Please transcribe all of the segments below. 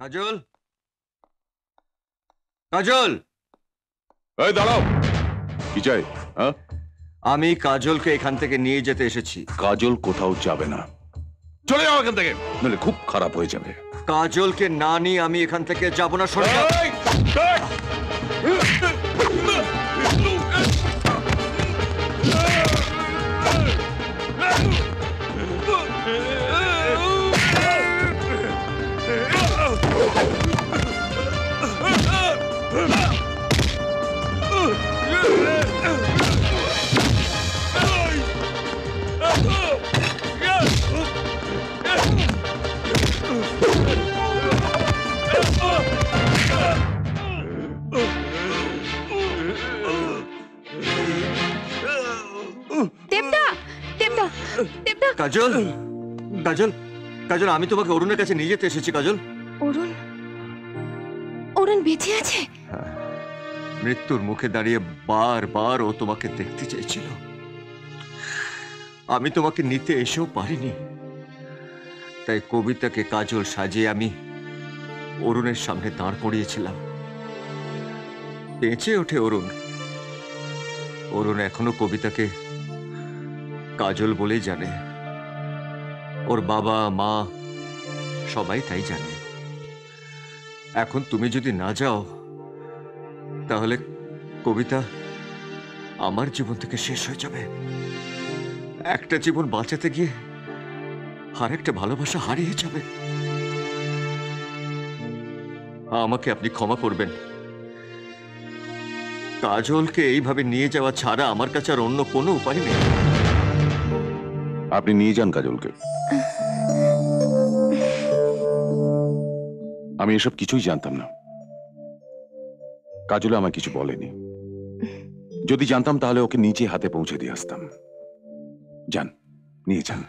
কাজল কাজল এই দাঁড়াও। কি চাই হ্যাঁ? আমি কাজলকে এখান থেকে নিয়ে যেতে এসেছি। কাজল কোথাও যাবে না। চলে যাও এখান থেকে নইলে খুব খারাপ হয়ে যাবে। কাজলকে না নিয়ে আমি এখান থেকে যাব না সরে যাও। কাজল কাজল কাজল আমি তোমাকে অরুণের কাছে নিয়ে যেতে এসেছি কাজল। অরুণ? অরুণ বেঁচে আছে? মৃত্যুর মুখে দাঁড়িয়ে বারবার ও তোমাকে দেখতে চেয়েছিল। আমি তোমাকে নিতে এসেও পারিনি। তাই কবিতাকে কাজল সাজিয়ে আমি অরুণের সামনে দাঁড় করিয়েছিলাম। বেঁচে ওঠে অরুণ। অরুণ এখনও কবিতাকে কাজল বলেই জানে। ওর বাবা, মা, সবাই তাই জানে। এখন তুমি যদি না যাও, তাহলে কবিতা আমার জীবন থেকে শেষ হয়ে যাবে। একটা জীবন বাঁচাতে গিয়ে আরেকটা ভালোবাসা হারিয়ে যাবে। আমাকে আপনি ক্ষমা করবেন। কাজলকে এইভাবে নিয়ে যাওয়া ছাড়া আমার কাছে আর অন্য কোনো উপায় নেই। আপনি নিয়ে যান কাজলকে। আমি এসব কিছুই জানতাম না। কাজল আমায় কিছু বলেনি। যদি জানতাম তাহলে ওকে নিচে হাতে পৌঁছে দিয়ে আসতাম। যান নিয়ে যান।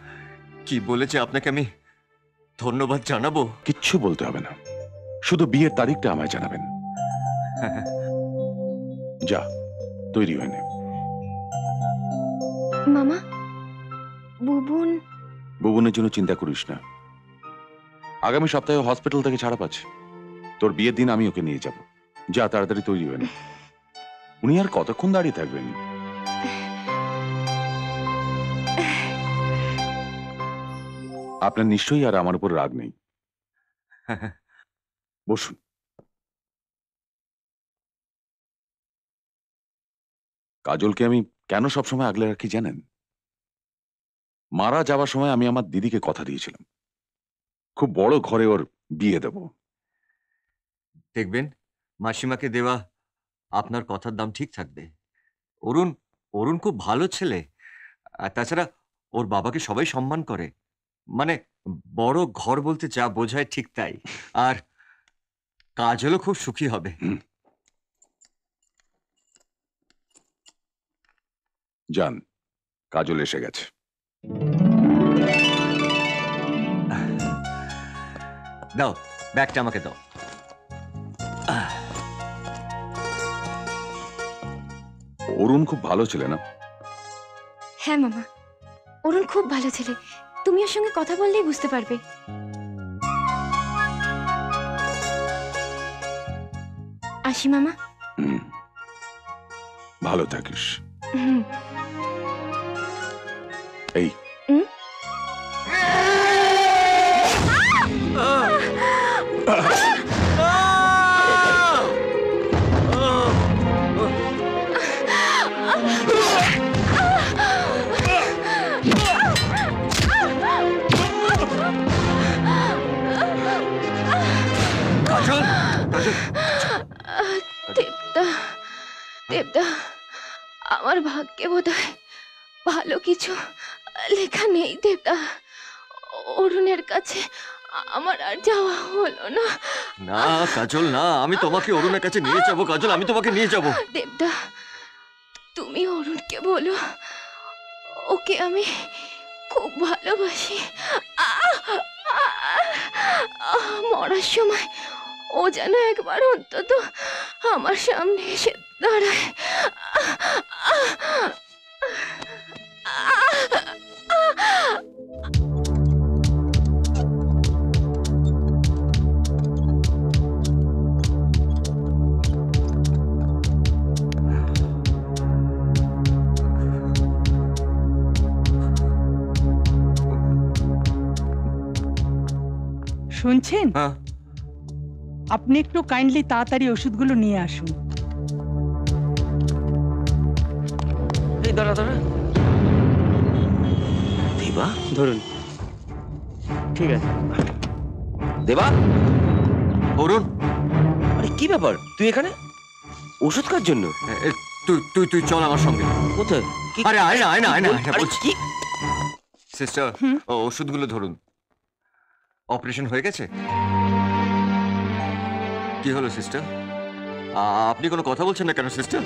কি বলেছে আপনাকে আমি? ধন্যবাদ জানাব। কিচ্ছু বলতে হবে না। শুধু বিয়ের তারিখটা আমায় জানাবেন। যা তৈরি হয়ে নে। মামা? বুবুন। ভুবনের জন্য চিন্তা করিস না। আগামী সপ্তাহে হসপিটাল থেকে ছাড়া পাচ্ছে। তোর বিয়ের দিন আমি ওকে নিয়ে যাব। যা তাড়াতাড়ি তৈরি হয়ে নে। উনি আর কতক্ষণ দাঁড়িয়ে থাকবেন? আপনার নিশ্চয়ই আর আমার উপর রাগ নেই। বসুন। কাজলকে আমি কেন সবসময় আগলে রাখি জানেন? মারা যাওয়ার সময় আমি আমার দিদিকে কথা দিয়েছিলাম। খুব বড় ঘরে ওর বিয়ে দেব। দেখবেন মাসিমাকে দেওয়া আপনার কথার দাম ঠিক থাকবে। অরুণ অরুণ খুব ভালো ছেলে। আর তাছাড়া ওর বাবাকে সবাই সম্মান করে। মানে বড় ঘর বলতে যা বোঝায় ঠিক তাই। আর কাজলও খুব সুখী হবে। যান কাজল এসে গেছে। দাও ব্যাগটা আমাকে দাও। অরুণ খুব ভালো ছেলে না? হ্যাঁ মামা। অরুণ খুব ভালো ছেলে। তুমি ওর সঙ্গে কথা বললেই বুঝতে পারবে। আসি মামা। হুম। ভালো থাকিস। হুম। এই। দেবদা আমার ভাগ্যে বোধ হয় ভালো কিছু লেখা নেই দেবদা। অরুণের কাছে আমার আর যাওয়া হলো না। না কাজল না আমি তোমাকে অরুণের কাছে নিয়ে যাব কাজল আমি তোমাকে নিয়ে যাব। দেবদা তুমি অরুণকে বলো ওকে আমি খুব ভালোবাসি! মরার সময় ও যেন একবার অন্তত আমার সামনে এসে দাঁড়ায়। শুনছেন? হ্যাঁ। আপনি একটু কাইন্ডলি তাড়াতাড়ি ওষুধগুলো নিয়ে আসুন। এই দাঁড়া দাঁড়া। দেবা? ধরুন। ঠিক আছে। দেবা? অরুণ আরে কি ব্যাপার? তুই এখানে? ওষুধ কার জন্য? তুই তুই তুই চল আমার সঙ্গে। কোথায়? আরে আয় না আয় না আয় না আরে বলছি। কি? সিস্টার ওষুধগুলো ধরুন। অপারেশন হয়ে গেছে? কি হলো সিস্টার? আপনি কোনো কথা বলছেন না কেন সিস্টার?